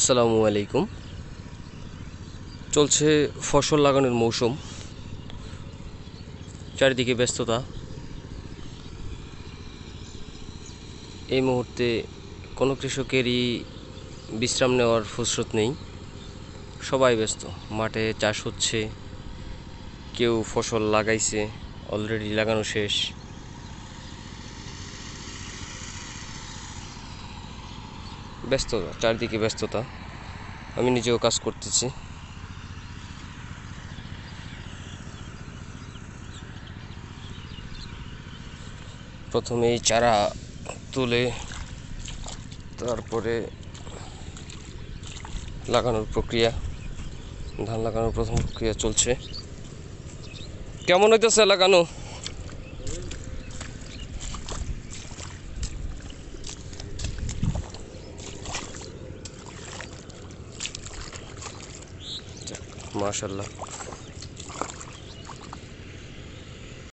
আসসালামু আলাইকুম। চলছে ফসল লাগানোর মৌসুম। চারিদিকে ব্যস্ততা। এই মুহূর্তে কোনো কৃষকেরই বিশ্রাম নেওয়ার ফুসরত নেই। সবাই ব্যস্ত। মাঠে চাষ হচ্ছে। কেউ ফসল লাগাইছে। অলরেডি লাগানো শেষ। ব্যস্ততা, চারদিকে ব্যস্ততা। আমি নিজেও কাজ করতেছি। প্রথমে এই চারা তুলে তারপরে লাগানোর প্রক্রিয়া, ধান লাগানোর প্রথম প্রক্রিয়া চলছে। কেমন হইতেছে লাগানো? ما شاء الله.